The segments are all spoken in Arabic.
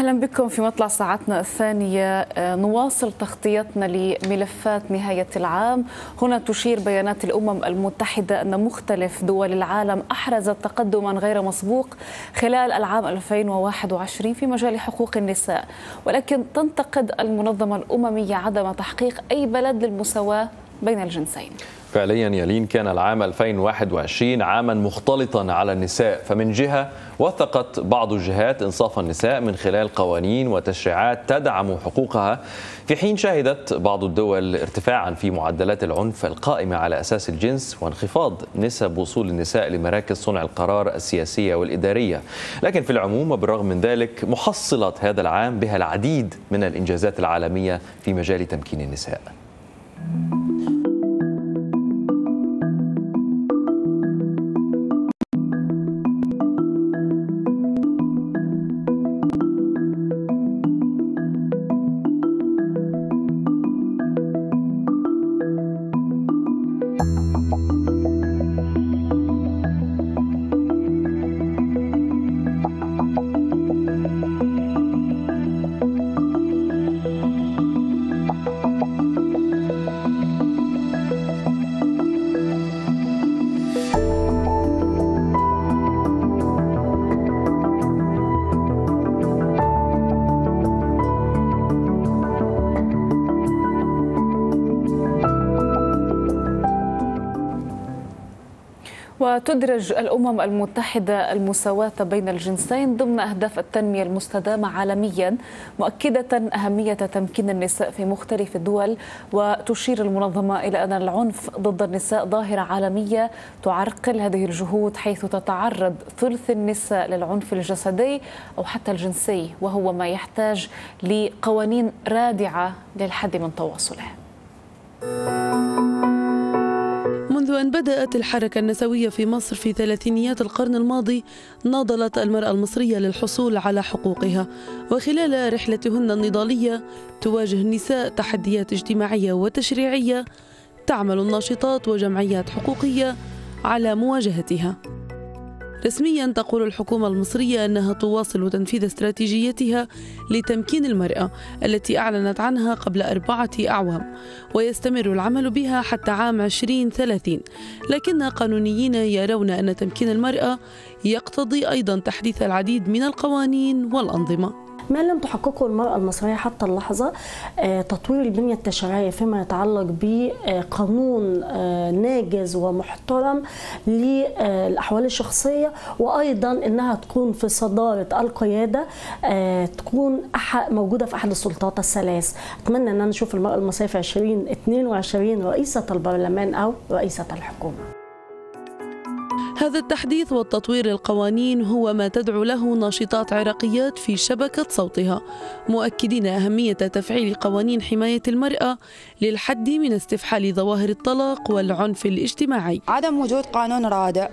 أهلا بكم في مطلع ساعتنا الثانية. نواصل تغطيتنا لملفات نهاية العام. هنا تشير بيانات الأمم المتحدة أن مختلف دول العالم أحرزت تقدما غير مسبوق خلال العام 2021 في مجال حقوق النساء ولكن تنتقد المنظمة الأممية عدم تحقيق أي بلد للمساواة بين الجنسين. فعليا يلين كان العام 2021 عاما مختلطا على النساء فمن جهة وثقت بعض الجهات إنصاف النساء من خلال قوانين وتشريعات تدعم حقوقها. في حين شهدت بعض الدول ارتفاعا في معدلات العنف القائمة على أساس الجنس وانخفاض نسب وصول النساء لمراكز صنع القرار السياسية والإدارية. لكن في العموم وبالرغم من ذلك محصلة هذا العام بها العديد من الإنجازات العالمية في مجال تمكين النساء. وتدرج الأمم المتحدة المساواة بين الجنسين ضمن أهداف التنمية المستدامة عالميا مؤكدة أهمية تمكين النساء في مختلف الدول وتشير المنظمة إلى أن العنف ضد النساء ظاهرة عالمية تعرقل هذه الجهود حيث تتعرض ثلث النساء للعنف الجسدي أو حتى الجنسي وهو ما يحتاج لقوانين رادعة للحد من تواصله. منذ أن بدأت الحركة النسوية في مصر في ثلاثينيات القرن الماضي ناضلت المرأة المصرية للحصول على حقوقها. وخلال رحلتهن النضالية تواجه النساء تحديات اجتماعية وتشريعية تعمل الناشطات وجمعيات حقوقية على مواجهتها. رسميا تقول الحكومة المصرية أنها تواصل تنفيذ استراتيجيتها لتمكين المرأة التي أعلنت عنها قبل أربعة أعوام ويستمر العمل بها حتى عام 2030 لكن قانونيين يرون أن تمكين المرأة يقتضي أيضا تحديث العديد من القوانين والأنظمة. ما لم تحققه المرأة المصرية حتى اللحظة تطوير البنية التشريعية فيما يتعلق بقانون ناجز ومحترم للأحوال الشخصية وأيضا أنها تكون في صدارة القيادة تكون موجودة في أحد السلطات الثلاث. أتمنى أن نشوف المرأة المصرية في 2022 رئيسة البرلمان أو رئيسة الحكومة. هذا التحديث والتطوير للقوانين هو ما تدعو له ناشطات عراقيات في شبكة صوتها مؤكدين أهمية تفعيل قوانين حماية المرأة للحد من استفحال ظواهر الطلاق والعنف الاجتماعي. عدم وجود قانون رادع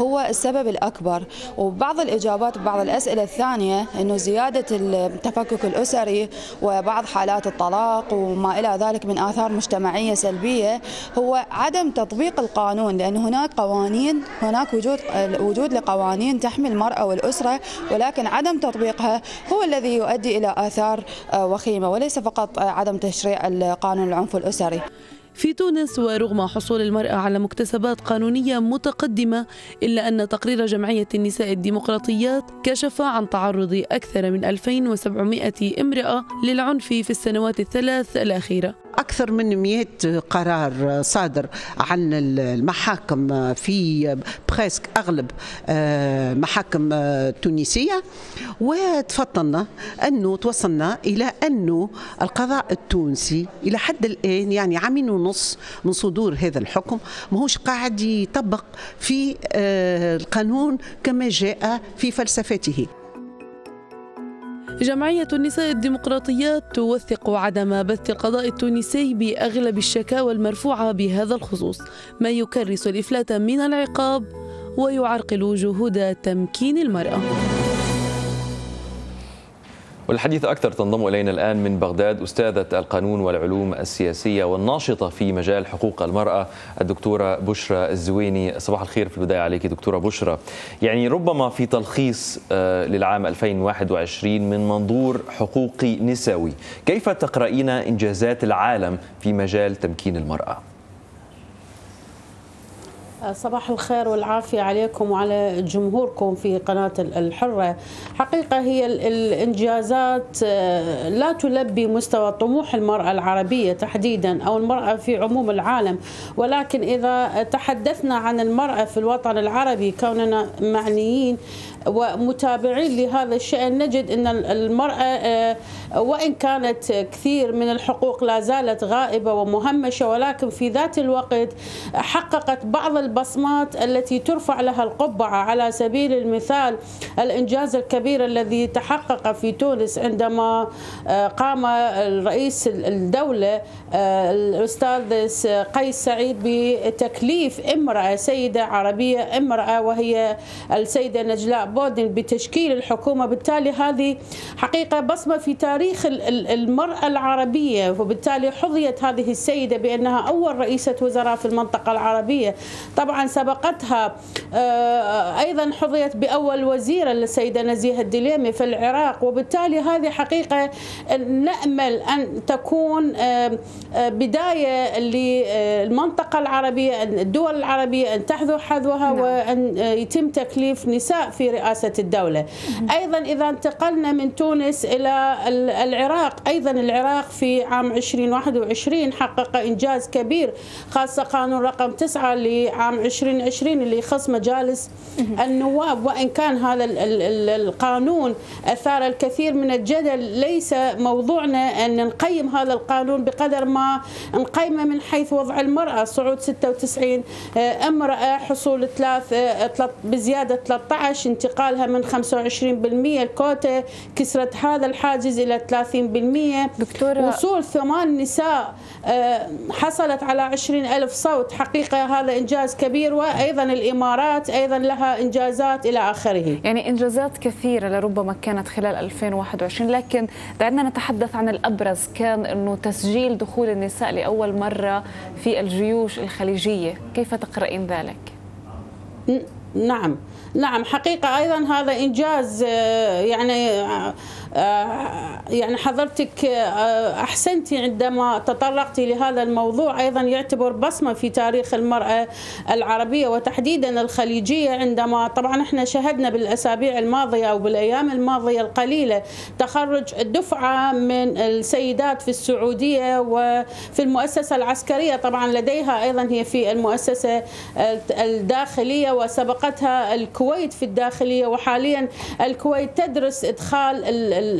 هو السبب الأكبر. وبعض الإجابات ببعض الأسئلة الثانية أنه زيادة التفكك الأسري وبعض حالات الطلاق وما إلى ذلك من آثار مجتمعية سلبية هو عدم تطبيق القانون لأن هناك قوانين هناك وجود وجود لقوانين تحمي المرأة والأسرة ولكن عدم تطبيقها هو الذي يؤدي إلى آثار وخيمة وليس فقط عدم تشريع قانون العنف الأسري. في تونس ورغم حصول المرأة على مكتسبات قانونية متقدمة إلا أن تقرير جمعية النساء الديمقراطيات كشف عن تعرض أكثر من 2700 امرأة للعنف في السنوات الثلاث الأخيرة. أكثر من 100 قرار صادر عن المحاكم في بريسك أغلب محاكم تونسية. وتفطنا أنه توصلنا إلى أنه القضاء التونسي إلى حد الآن يعني عامين ونص من صدور هذا الحكم ماهوش قاعد يطبق في القانون كما جاء في فلسفته. جمعية النساء الديمقراطيات توثق عدم بث القضاء التونسي بأغلب الشكاوى المرفوعة بهذا الخصوص. ما يكرس الإفلات من العقاب ويعرقل جهود تمكين المرأة. والحديث أكثر تنضم إلينا الآن من بغداد أستاذة القانون والعلوم السياسية والناشطة في مجال حقوق المرأة الدكتورة بشرى الزويني صباح الخير في البداية عليك دكتورة بشرى يعني ربما في تلخيص آه، للعام 2021 من منظور حقوقي نسوي كيف تقرأين إنجازات العالم في مجال تمكين المرأة؟ صباح الخير والعافية عليكم وعلى جمهوركم في قناة الحرة. حقيقة هي الإنجازات آه، لا تلبي مستوى طموح المرأة العربية تحديدا أو المرأة في عموم العالم. ولكن إذا تحدثنا عن المرأة في الوطن العربي كوننا معنيين ومتابعين لهذا الشأن نجد أن المرأة آه، وإن كانت كثير من الحقوق لا زالت غائبة ومهمشة ولكن في ذات الوقت حققت بعض البصمات التي ترفع لها القبعة على سبيل المثال الإنجاز الكبير الذي تحقق في تونس عندما آه، قام رئيس الدولة آه، الأستاذ قيس سعيد بتكليف امرأة سيدة عربية امرأة وهي السيدة نجلاء بودن بتشكيل الحكومة. بالتالي هذه حقيقة بصمة في تاريخ المرأة العربية وبالتالي حظيت هذه السيدة بأنها أول رئيسة وزراء في المنطقة العربية. طبعا سبقتها آه، أيضا حظيت بأول وزيرة للسيدة نزيهة الدليمي في العراق وبالتالي هذه حقيقة نأمل أن تكون آه، آه، بداية للمنطقة العربية الدول العربية أن تحذو حذوها نعم. وأن يتم تكليف نساء في رئاسة الدولة أيضا إذا انتقلنا من تونس إلى العراق أيضا العراق في عام 2021 حقق إنجاز كبير خاصة قانون رقم 9 لعام 2020 اللي يخص مجالس النواب وإن كان هذا القانون أثار الكثير من الجدل ليس موضوعنا أن نقيم هذا القانون بقدر ما نقيمه من حيث وضع المرأة. صعود 96 آه، امرأة حصول ثلاث آه، بزيادة 13 انتقالها من 25% الكوتا كسرت هذا الحاجز إلى 30% دكتورة وصول ثمان نساء آه، حصلت على 20 ألف صوت. حقيقة هذا إنجاز كبير وأيضا الإمارات أيضا لها إنجازات إلى آخره. يعني إنجازات كثيرة لربما كانت خلال 2021 لكن دعنا نتحدث عن الأبرز كان أنه تسجيل دخول النساء لأول مرة في الجيوش الخليجية. كيف تقرأين ذلك؟ نعم. نعم حقيقة أيضا هذا إنجاز آه، يعني آه، يعني حضرتك آه، أحسنتي عندما تطرقتي لهذا الموضوع. أيضا يعتبر بصمة في تاريخ المرأة العربية وتحديدا الخليجية عندما طبعا إحنا شهدنا بالأسابيع الماضية أو بالأيام الماضية القليلة تخرج دفعة من السيدات في السعودية وفي المؤسسة العسكرية. طبعا لديها أيضا هي في المؤسسة الداخلية وسبقتها الكويت في الداخلية وحاليا الكويت تدرس إدخال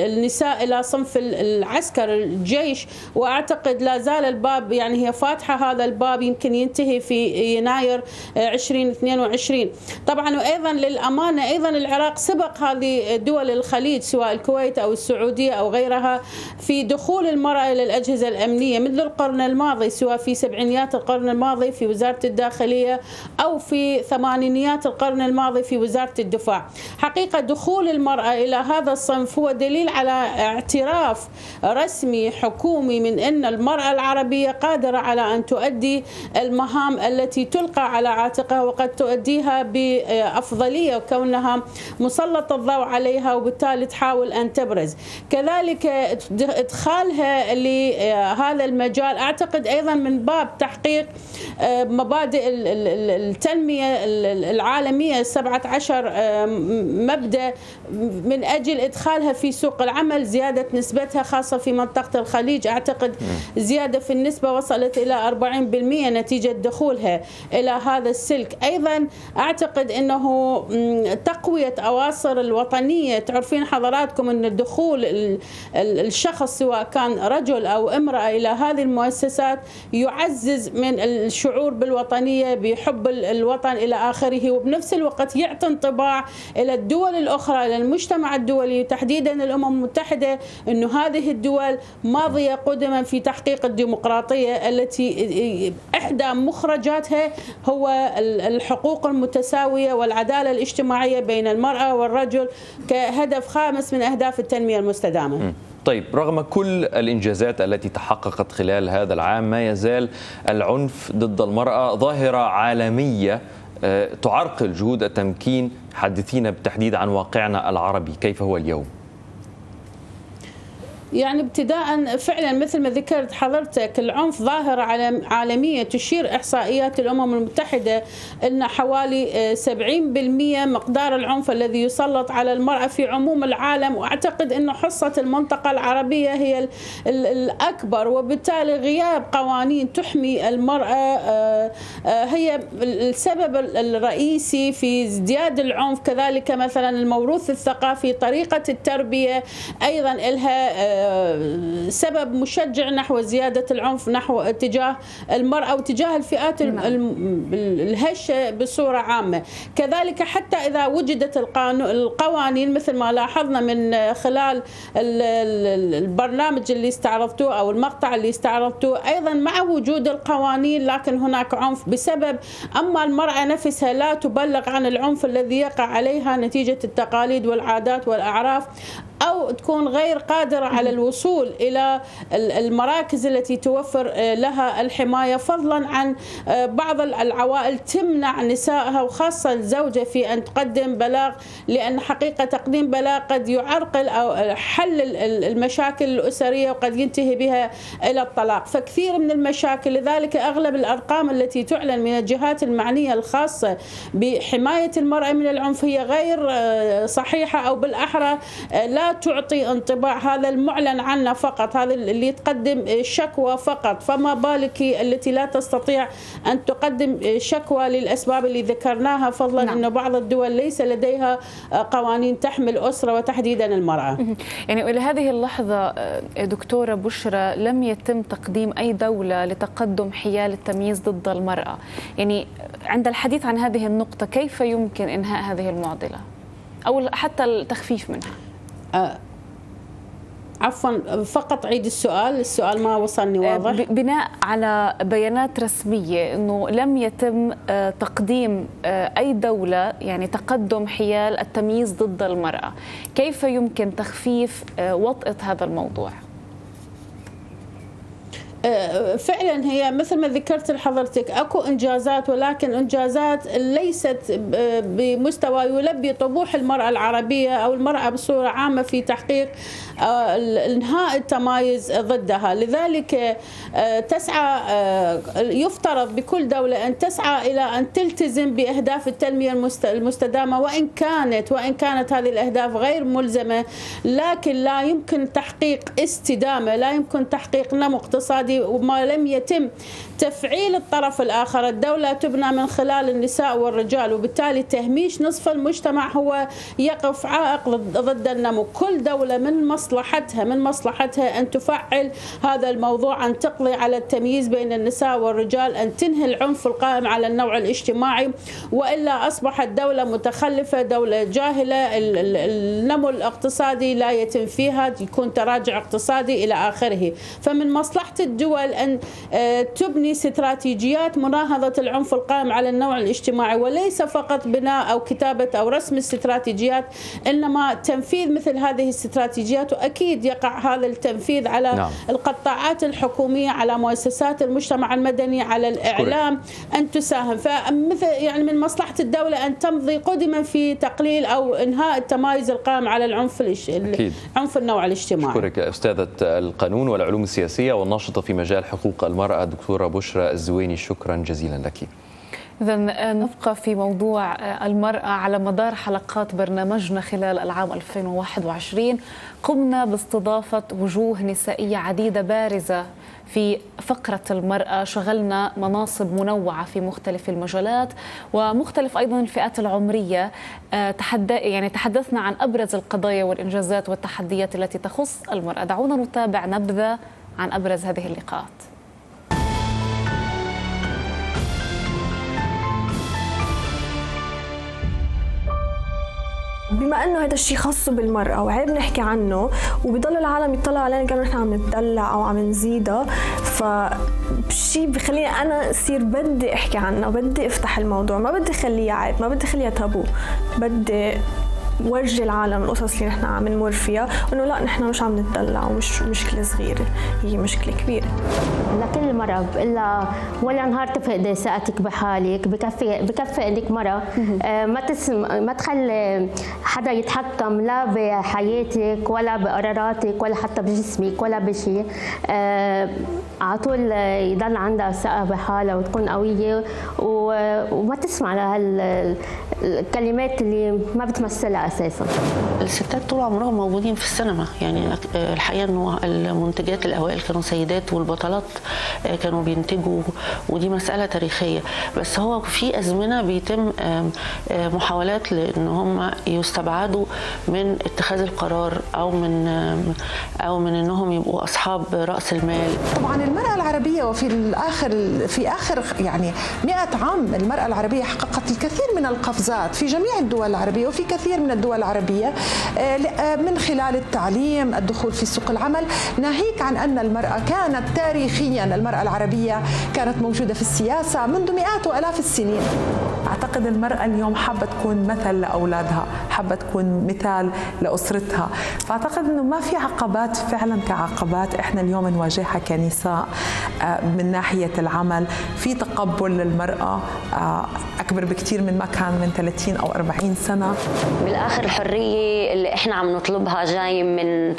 النساء إلى صنف العسكر الجيش. وأعتقد لا زال الباب يعني هي فاتحة هذا الباب يمكن ينتهي في يناير 2022 طبعا وأيضا للأمانة أيضا العراق سبق هذه دول الخليج سواء الكويت أو السعودية أو غيرها في دخول المرأة إلى الأجهزة الأمنية منذ القرن الماضي سواء في سبعينيات القرن الماضي في وزارة الداخلية أو في ثمانينيات القرن الماضي في وزارة الدفاع. حقيقة دخول المرأة إلى هذا الصنف هو دليل على اعتراف رسمي حكومي من أن المرأة العربية قادرة على أن تؤدي المهام التي تلقى على عاتقها وقد تؤديها بأفضلية كونها مسلط الضوء عليها وبالتالي تحاول أن تبرز. كذلك إدخالها لهذا المجال أعتقد أيضا من باب تحقيق مبادئ التنمية العالمية 17 مبدأ من أجل إدخالها في سوق العمل زيادة نسبتها خاصة في منطقة الخليج. أعتقد زيادة في النسبة وصلت إلى 40% نتيجة دخولها إلى هذا السلك. أيضا أعتقد أنه تقوية أواصر الوطنية. تعرفين حضراتكم أن الدخول الشخص سواء كان رجل أو امرأة إلى هذه المؤسسات يعزز من الشعور بالوطنية بحب الوطن إلى آخره وبنفس الوقت يعطي انطباع إلى الدول الأخرى إلى المجتمع الدولي وتحديدا الأمم المتحدة أنه هذه الدول ماضية قدما في تحقيق الديمقراطية التي إحدى مخرجاتها هو الحقوق المتساوية والعدالة الاجتماعية بين المرأة والرجل كهدف خامس من أهداف التنمية المستدامة. طيب رغم كل الإنجازات التي تحققت خلال هذا العام ما يزال العنف ضد المرأة ظاهرة عالمية آه، تعرقل جهود التمكين حدثينا بالتحديد عن واقعنا العربي. كيف هو اليوم؟ يعني ابتداء فعلا مثل ما ذكرت حضرتك العنف ظاهرة عالمية تشير إحصائيات الأمم المتحدة أن حوالي 70% آه، مقدار العنف الذي يسلط على المرأة في عموم العالم وأعتقد أن حصة المنطقة العربية هي الأكبر وبالتالي غياب قوانين تحمي المرأة آه، آه، هي السبب الرئيسي في ازدياد العنف. كذلك مثلا الموروث الثقافي طريقة التربية أيضا لها سبب مشجع نحو زيادة العنف نحو اتجاه المرأة واتجاه الفئات نعم. الهشة بصورة عامة كذلك حتى إذا وجدت القوانين مثل ما لاحظنا من خلال البرنامج اللي استعرضتوه أو المقطع اللي استعرضتوه أيضا مع وجود القوانين لكن هناك عنف بسبب أما المرأة نفسها لا تبلغ عن العنف الذي يقع عليها نتيجة التقاليد والعادات والأعراف أو تكون غير قادرة على الوصول إلى المراكز التي توفر آه، لها الحماية. فضلا عن آه، بعض العوائل تمنع نسائها وخاصة الزوجة في أن تقدم بلاغ لأن حقيقة تقديم بلاغ قد يعرقل أو حل المشاكل الأسرية وقد ينتهي بها إلى الطلاق. فكثير من المشاكل لذلك أغلب الأرقام التي تعلن من الجهات المعنية الخاصة بحماية المرأة من العنف هي غير آه، صحيحة أو بالأحرى. لا تعطي انطباع هذا المعلن عنه فقط هذا اللي تقدم شكوى فقط. فما بالك التي لا تستطيع أن تقدم شكوى للأسباب اللي ذكرناها؟ فضلا نعم. أن بعض الدول ليس لديها قوانين تحمي الأسرة وتحديدا المرأة. يعني إلى هذه اللحظة دكتورة بشرى لم يتم تقديم أي دولة لتقدم حيال التمييز ضد المرأة. يعني عند الحديث عن هذه النقطة كيف يمكن إنهاء هذه المعضلة؟ أو حتى التخفيف منها؟ آه، عفوا فقط عيد السؤال السؤال ما وصلني واضح بناء على بيانات رسمية أنه لم يتم تقديم أي دولة يعني تقدم حيال التمييز ضد المرأة كيف يمكن تخفيف وطأة هذا الموضوع؟ آه، فعلا هي مثل ما ذكرت لحضرتك أكو إنجازات ولكن إنجازات ليست بمستوى يلبي طموح المرأة العربية أو المرأة بصورة عامة في تحقيق آه، انهاء التمايز ضدها. لذلك آه، تسعى يفترض بكل دولة أن تسعى إلى أن تلتزم بأهداف التنمية المستدامة وإن كانت وإن كانت هذه الأهداف غير ملزمة لكن لا يمكن تحقيق استدامة لا يمكن تحقيق نمو اقتصادي وما لم يتم تفعيل الطرف الآخر. الدولة تبنى من خلال النساء والرجال وبالتالي تهميش نصف المجتمع هو يقف عائق ضد النمو. كل دولة من مصلحتها من مصلحتها أن تفعل هذا الموضوع أن تقضي على التمييز بين النساء والرجال أن تنهي العنف القائم على النوع الاجتماعي. وإلا أصبحت دولة متخلفة دولة جاهلة. النمو الاقتصادي لا يتم فيها يكون تراجع اقتصادي إلى آخره. فمن مصلحة الدول أن آه، تبني استراتيجيات مناهضة العنف القائم على النوع الاجتماعي وليس فقط بناء أو كتابة أو رسم استراتيجيات إنما تنفيذ مثل هذه الاستراتيجيات وأكيد يقع هذا التنفيذ على نعم. القطاعات الحكومية على مؤسسات المجتمع المدني على الإعلام أن تساهم فمثل يعني من مصلحة الدولة أن تمضي قدما في تقليل أو إنهاء التمايز القائم على العنف أكيد. عنف النوع الاجتماعي أشكرك أستاذة القانون والعلوم السياسية والناشطة في مجال حقوق المرأة. دكتورة بشرى الزويني شكرا جزيلا لك. إذا نبقى في موضوع المرأة على مدار حلقات برنامجنا خلال العام 2021 قمنا باستضافة وجوه نسائية عديدة بارزة في فقرة المرأة. شغلنا مناصب منوعة في مختلف المجالات ومختلف أيضا الفئات العمرية. آه، تحد يعني تحدثنا عن أبرز القضايا والإنجازات والتحديات التي تخص المرأة. دعونا نتابع نبذة عن أبرز هذه اللقاءات. بما إنه هذا الشيء خاص بالمرأة وعيب نحكي عنه وبضل العالم يطلعوا علينا كأنه نحن عم نتدلع أو عم نزيدها فشيء بخليني أنا اصير بدي أحكي عنها بدي أفتح الموضوع ما بدي اخليها عيب ما بدي اخليها تابو بدي ورجي العالم القصص اللي نحن عم نمر فيها إنه لا نحن مش عم نتدلع ومش مشكلة صغيرة هي مشكلة كبيرة. لكل مرة إلا ولا نهار تفقدي ثقتك بحالك بكفي بكفي انك مرة. آه، ما تسم ما تخلي حدا يتحكم لا بحياتك ولا بقراراتك ولا حتى بجسمك ولا بشيء آه، على طول يضل عندها ثقة بحالها وتكون قوية و- وما تسمع لهالكلمات اللي ما بتمثلها أساساً. الستات طول عمرهم موجودين في السينما يعني الحقيقة إنه المنتجات الأوائل كانوا سيدات والبطلات كانوا بينتجوا ودي مسألة تاريخية. بس هو في أزمنة بيتم محاولات لإن هم يستبعدوا من اتخاذ القرار أو من أو من إنهم يبقوا أصحاب رأس المال. طبعا المرأة العربية وفي الآخر في آخر يعني 100 عام المرأة العربية حققت الكثير من القفزات في جميع الدول العربية وفي كثير من الدول العربية آه، آه، من خلال التعليم الدخول في سوق العمل. ناهيك عن أن المرأة كانت تاريخيا المرأة العربية كانت موجودة في السياسة منذ مئات وآلاف السنين. أعتقد المرأة اليوم حابة تكون مثل لأولادها حابة تكون مثال لأسرتها. فأعتقد أنه ما في عقبات فعلا كعقبات إحنا اليوم نواجهها كنساء آه، من ناحية العمل. في تقبل للمرأة أكبر بكثير من ما كان من 30 أو 40 سنة. بالآخر الحريه اللي إحنا عم نطلبها جاي من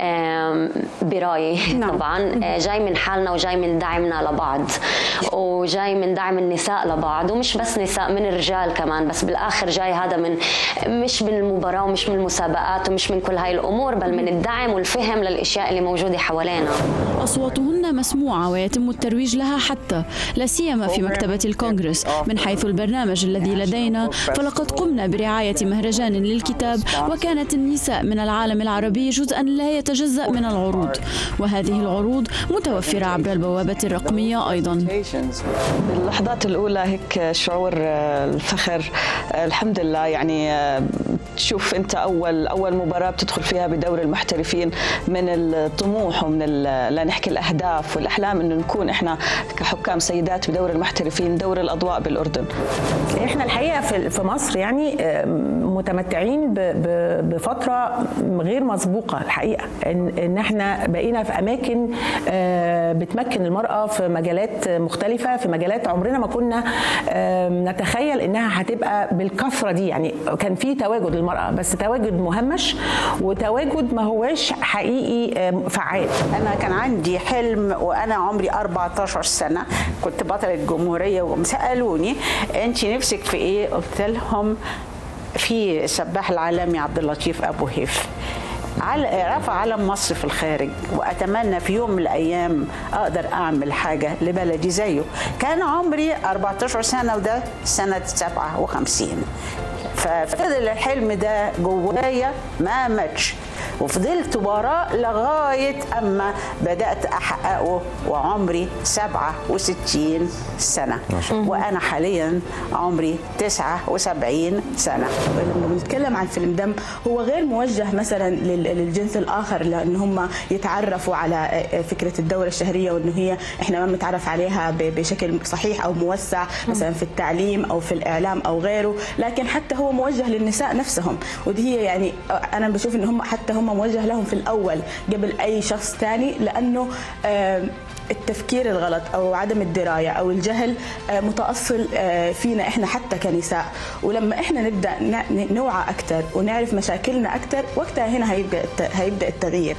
آم، برايه نعم. طبعا آه، جاي من حالنا وجاي من دعمنا لبعض. وجاي من دعم النساء لبعض ومش بس نساء من الرجال كمان. بس بالآخر جاي هذا من مش من المباراة ومش من المسابقات ومش من كل هاي الأمور بل من الدعم والفهم للأشياء اللي موجودة حوالينا. أصواتهن مسموعة ويتم الترويج لها حتى لا سيما في مكتبة الكونغرس من حيث البرنامج الذي لدينا فلقد قمنا برعاية مهرجان للكتاب وكانت النساء من العالم العربي جزءا لا يتجزأ من العروض. وهذه العروض متوفرة عبر البوابة الرقمية أيضا. باللحظات الأولى هيك شعور آه، الفخر. آه، الحمد لله يعني آه، تشوف أنت أول أول مباراة بتدخل فيها بدور المحترفين من الطموح ومن ال- لنحكي الأهداف والأحلام إنه نكون إحنا كحكام سيدات بدور المحترفين دور الأضواء بالأردن. إحنا الحقيقة في في مصر يعني متمتعين بفترة غير مسبوقة الحقيقة. ان إن إحنا بقينا في أماكن آه، بتمكن المرأة في مجالات مختلفة في مجالات عمرنا ما كنا نتخيل إنها هتبقى بالكثرة دي. يعني كان في تواجد للمراه بس تواجد مهمش وتواجد ما هواش حقيقي فعال. أنا كان عندي حلم وأنا عمري 14 سنة. كنت بطلة الجمهوريه وسالوني انت نفسك في إيه؟ قلت لهم في السباح العالمي عبد اللطيف أبو هيف. عل- رفع علم مصر في الخارج وأتمنى في يوم من الأيام أقدر أعمل حاجة لبلدي زيه. كان عمري 14 سنة وده سنة 57 ففضل الحلم ده جوايا ما ماتش. وفضلت وراه لغاية أما بدأت أحققه وعمري 67 سنة. وأنا حاليا عمري 79 سنة. لما بنتكلم عن فيلم دم هو غير موجه مثلا لل- للجنس الآخر لأن هم يتعرفوا على فكرة الدوره الشهرية وإنه هي إحنا ما بنتعرف عليها بشكل صحيح أو موسع مثلا في التعليم أو في الإعلام أو غيره لكن حتى هو موجه للنساء نفسهم. ودي هي يعني أنا بشوف إن هم حتى هم موجه لهم في الأول قبل أي شخص ثاني لأنه آم، التفكير الغلط أو عدم الدراية أو الجهل آه، متأصل آه، فينا إحنا حتى كنساء. ولما إحنا نبدأ نوعى أكثر ونعرف مشاكلنا أكثر وقتها هنا هيبدأ هيبدأ التغيير.